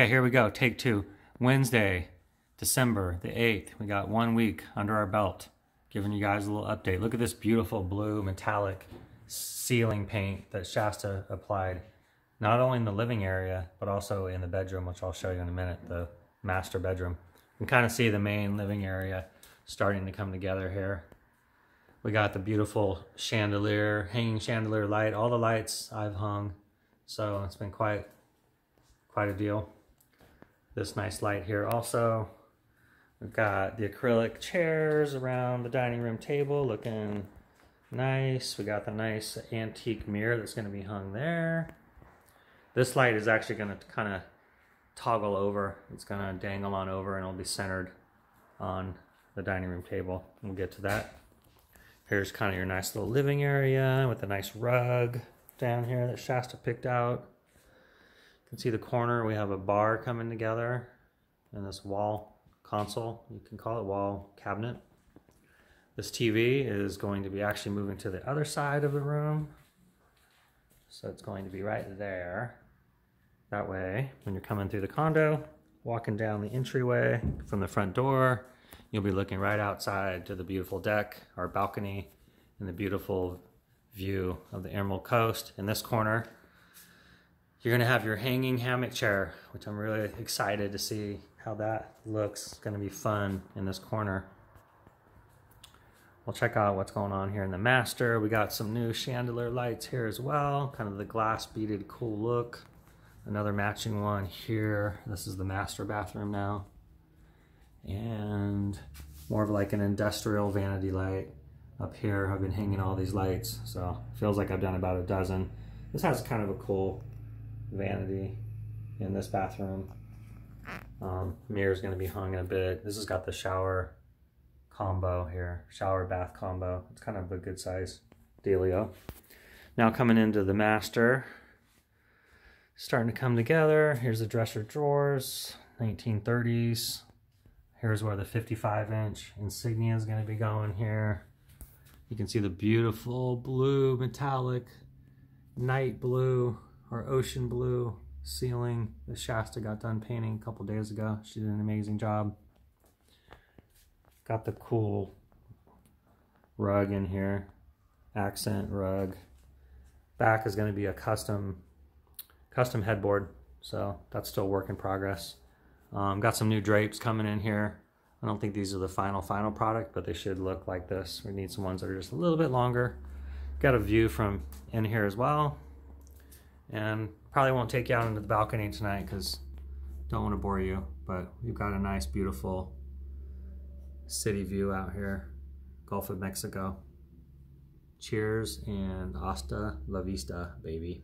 Okay, here we go, take two. Wednesday, December the 8th. We got one week under our belt, giving you guys a little update. Look at this beautiful blue metallic ceiling paint that Shasta applied, not only in the living area, but also in the bedroom, which I'll show you in a minute, the master bedroom. You can kind of see the main living area starting to come together here. We got the beautiful chandelier, hanging chandelier light, all the lights I've hung. So it's been quite, quite a deal this nice light here also. We've got the acrylic chairs around the dining room table looking nice. We got the nice antique mirror that's going to be hung there. This light is actually going to kind of toggle over. It's going to dangle on over and it'll be centered on the dining room table. We'll get to that. Here's kind of your nice little living area with a nice rug down here that Shasta picked out can see the corner, we have a bar coming together and this wall console, you can call it wall cabinet. This TV is going to be actually moving to the other side of the room. So it's going to be right there. That way, when you're coming through the condo, walking down the entryway from the front door, you'll be looking right outside to the beautiful deck, our balcony, and the beautiful view of the Emerald Coast. In this corner, you're gonna have your hanging hammock chair, which I'm really excited to see how that looks. It's gonna be fun in this corner. We'll check out what's going on here in the master. We got some new chandelier lights here as well, kind of the glass beaded cool look. Another matching one here. This is the master bathroom now. And more of like an industrial vanity light up here. I've been hanging all these lights, so feels like I've done about a dozen. This has kind of a cool vanity in this bathroom. Um, mirror is going to be hung in a bit. This has got the shower combo here, shower bath combo. It's kind of a good size dealio. Now coming into the master, starting to come together. Here's the dresser drawers, 1930s. Here's where the 55 inch insignia is going to be going here. You can see the beautiful blue metallic night blue our ocean blue ceiling the Shasta got done painting a couple days ago. She did an amazing job. Got the cool rug in here, accent rug. Back is going to be a custom custom headboard, so that's still work in progress. Um, got some new drapes coming in here. I don't think these are the final, final product, but they should look like this. We need some ones that are just a little bit longer. Got a view from in here as well. And probably won't take you out into the balcony tonight because don't want to bore you, but we've got a nice, beautiful city view out here, Gulf of Mexico. Cheers and hasta la vista, baby.